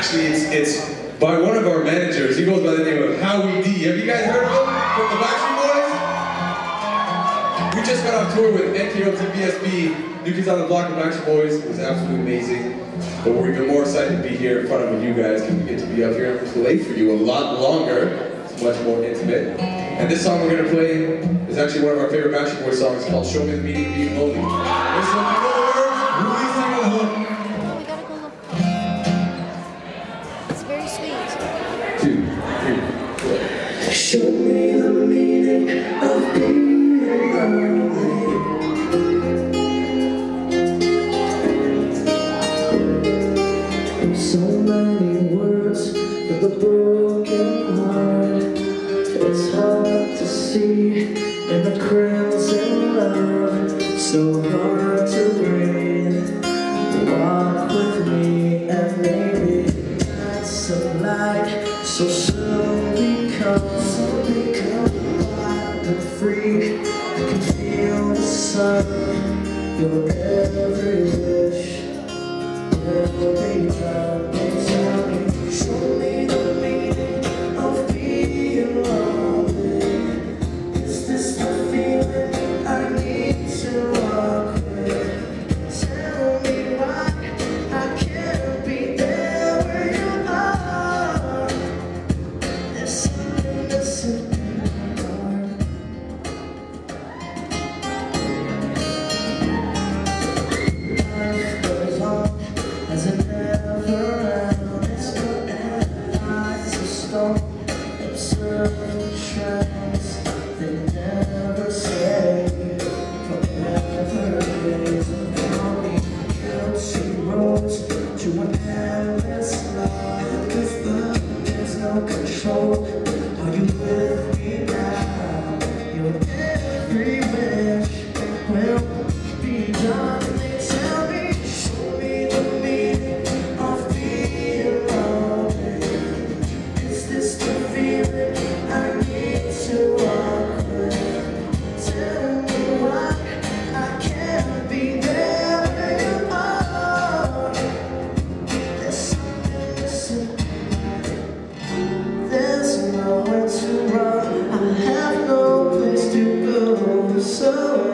actually, it's, it's by one of our managers. He goes by the name of Howie D. Have you guys heard of him? From the Backstreet Boys? We just got off tour with NKO TBSB, New Kids on the Block, and Backstreet Boys. It was absolutely amazing. But we're even more excited to be here in front of you guys because we get to be up here and play for you a lot longer. It's much more intimate. And this song we're going to play is actually one of our favorite Backstreet Boys songs called Show Me the Meaning of Being Lonely. See in the crimson love. So hard to breathe. Walk with me and maybe a light. So soon become, so become wild and free. I can feel the sun, your every observing trends they never say. Forever of longing, guilty roads to an endless life. With there's no control. Are you with me now? so